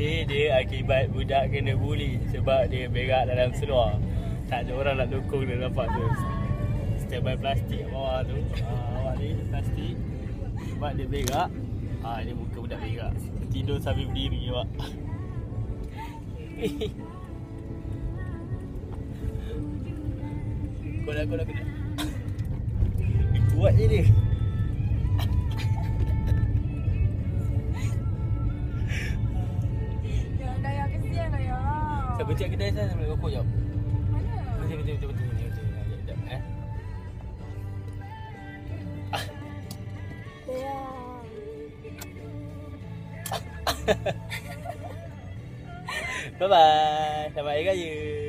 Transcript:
Ni dia akibat budak kena bully sebab dia berak dalam seluar. Tak ada orang nak dukung dia nampak tu. Standby plastik bawah tu. Ah, awak ni plastik. Sebab dia berak. Ah, dia muka budak berak. Tidur sambil berdiri awak. Kau dah, kau dah kena. Kuat je dia. coba cek gede saya sambil kuku jom. Mana? Sini sini coba sini sini sini jom eh. bye bye, chào mày cái gì?